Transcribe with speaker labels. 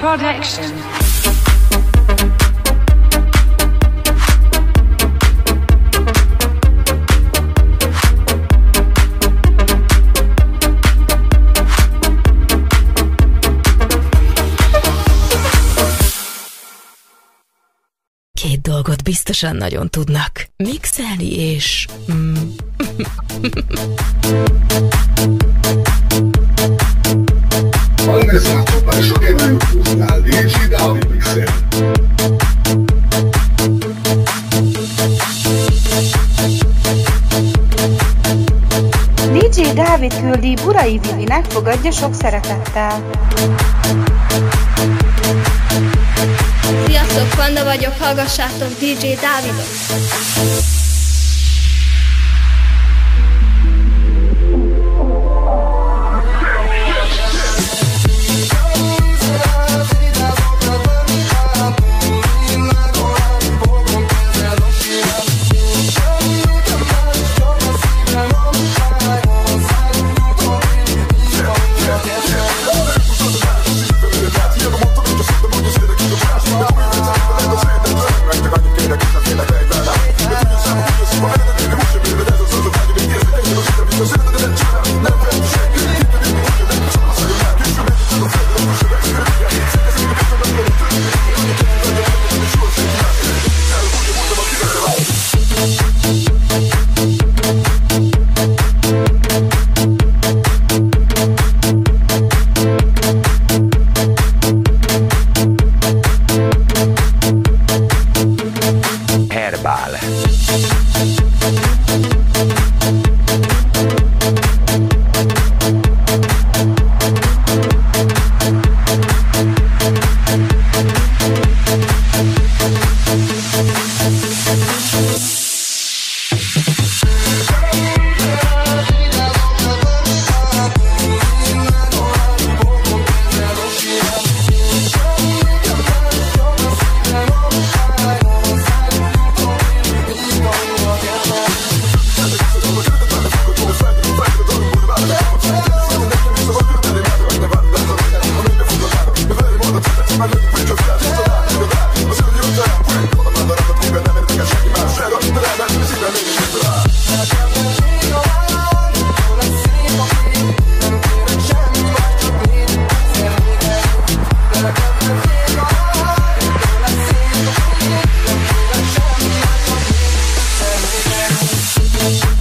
Speaker 1: Production.
Speaker 2: Két dolgot biztosan nagyon tudnak. Mixelni és... Mm,
Speaker 3: Balnesato penso che non funziona 10 davi pixel.
Speaker 4: DJ Dávid küldi Burai Vivinek, fogadja sok szeretettel.
Speaker 5: Sziasztok, Panda vagyok, hallgassátok DJ Dávidot! You.